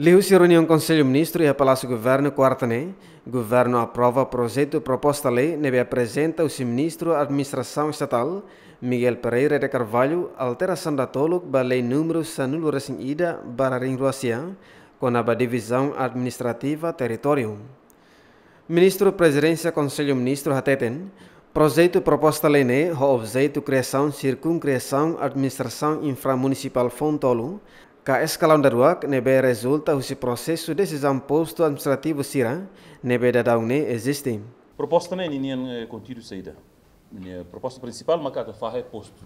Liu-se reunião Conselho Ministro e a Palácio Governo quarta-ne, Governo aprova projeto proposta-lei nebe apresenta o Ministro Administração Estatal, Miguel Pereira de Carvalho, alteração da toluk ba lei número sanulu resing ida bararing Ruasia, com a divisão administrativa território. Ministro Presidência Conselho Ministro Hateten, projeto proposta lei ne, o objeto criação circuncriação administração inframunicipal Fontolo, Da ruak nebe resulta o processo de decisão posto administrativo sira nebe da daune existe. Proposta ne ninian eh, contido saída. Proposta principal maka ka fahe posto.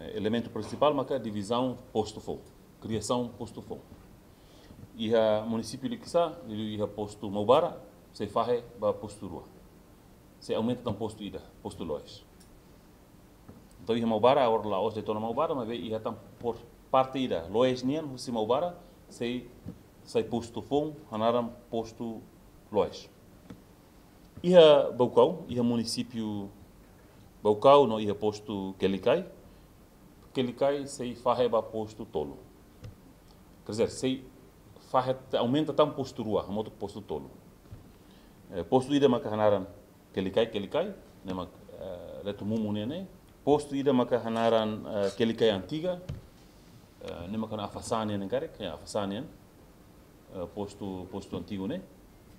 Eh, elemento principal maka divisão posto fo. Criação posto fo. Iha município de Kisa, iha posto Maubara, se fahe ba posto rua. Se aumenta tam posto ida, posto lois. Então iha Maubara, a orla os de tona Maubara, mas iha tam posto partida loes nian husi maubara sei sei posto fom hanaram posto loes iha Baucau iha município Baucau no iha posto Kelicai Kelicai sei faheba posto tolo. Quer dizer sei fahe aumenta tam posto rua moto posto tolo. Eh, posto ida maka hanaram Kelicai Kelicai nema uh, leto mumu nene posto ida maka hanaran uh, Kelicai antiga Eh, nema kana afasanian negare que afasanian. Uh, posto posto antigo né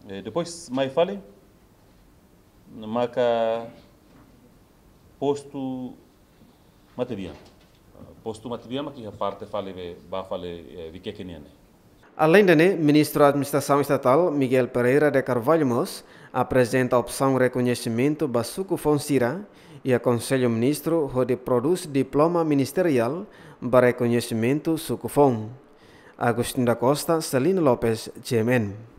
e depois mais fale maka posto material. Posto material que a parte fale ba fale vi que que né Além de né, Ministro da Administração Estatal, Miguel Pereira de Carvalho Mos, apresenta a opção reconhecimento Basuco Fonsira e a Conselho Ministro onde produz diploma ministerial para reconhecimento Sucufon. Agostinho da Costa, Celino Lopes, GMN.